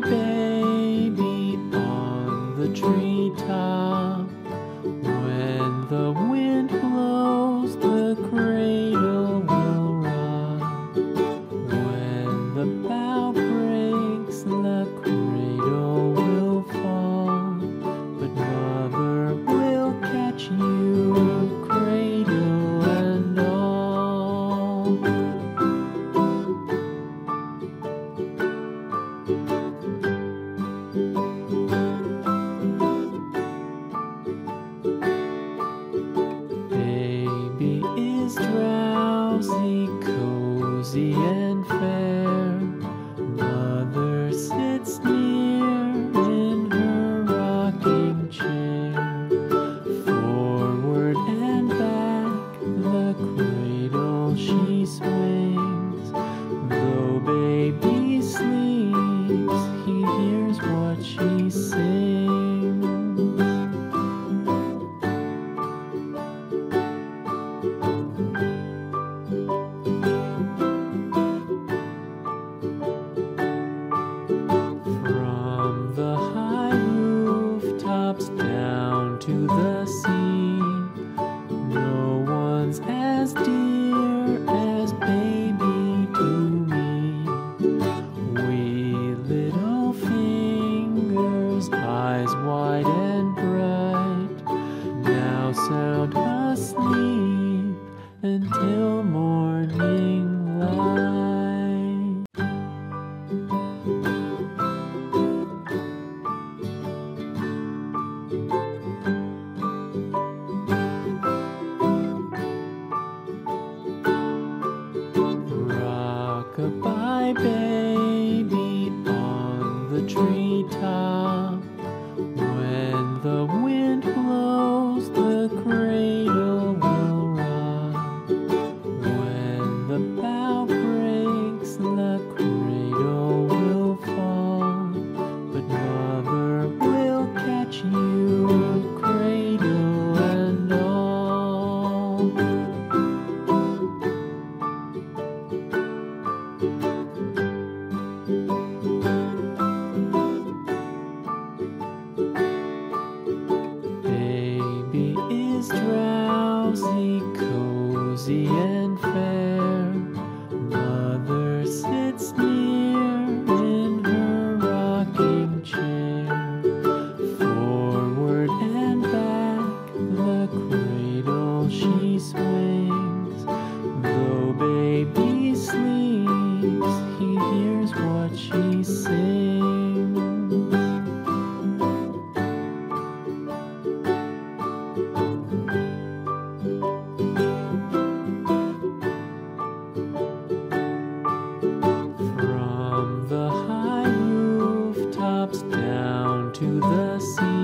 Rock-a-bye baby cozy and the sea, no one's as dear as baby to me. Wee little fingers, eyes wide and bright, now sound asleep until morning light. Goodbye, baby, on the treetop. see to the sea.